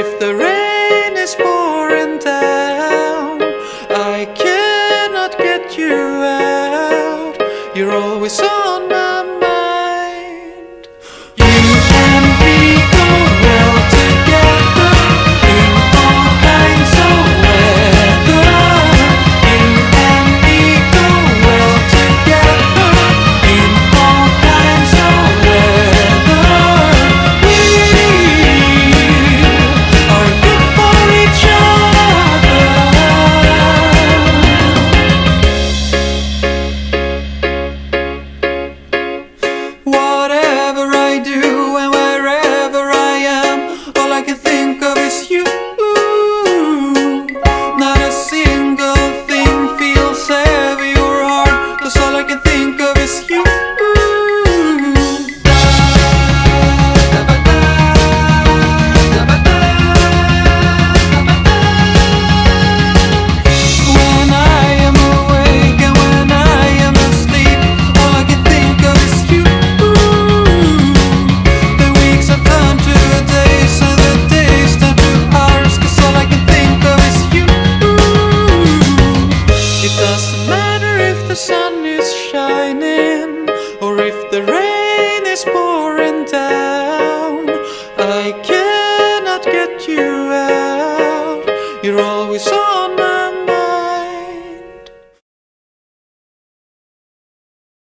If the rain is pouring down I cannot get you out. You're always on sun is shining or if the rain is pouring down, I cannot get you.